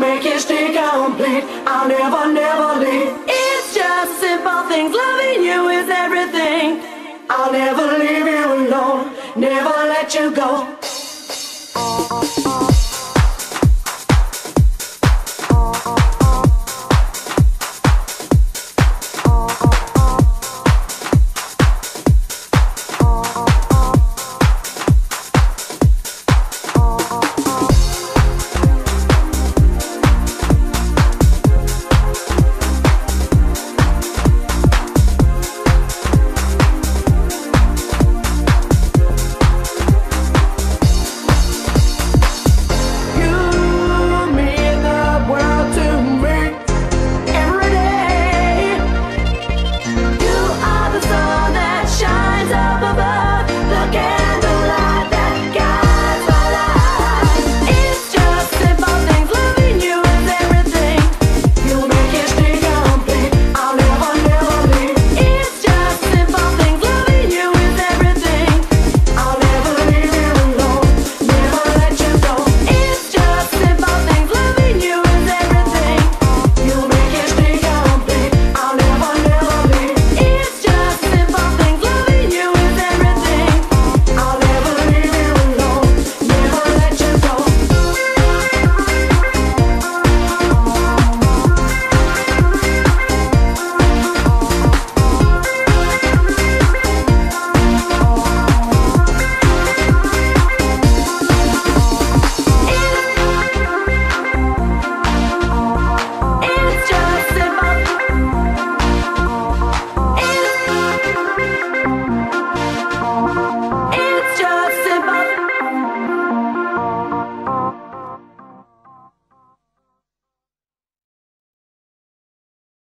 make it stay complete. I'll never, never leave. It's just simple things. Loving you is everything. I'll never leave you alone. Never let you go. oh